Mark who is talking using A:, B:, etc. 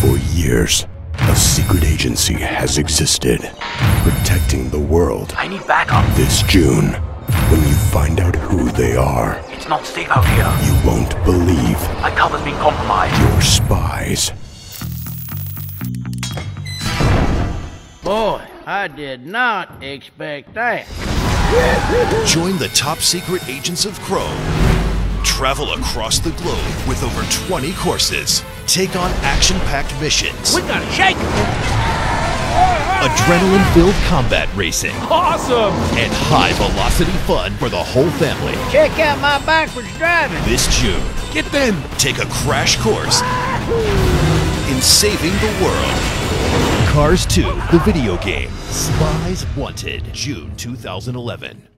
A: For years, a secret agency has existed, protecting the world.
B: I need backup.
A: This June, when you find out who they are,
B: It's not safe out here.
A: you won't believe
B: My cover's been compromised.
A: your spies.
C: Boy, I did not expect that.
D: Join the top secret agents of CHROME. Travel across the globe with over 20 courses. Take on action packed missions.
C: We gotta shake
D: Adrenaline filled combat racing.
E: Awesome!
D: And high velocity fun for the whole family.
C: Check out my backwards driving.
D: This June,
E: Get them!
D: take a crash course in saving the world. Cars 2, the video game. Spies Wanted, June 2011.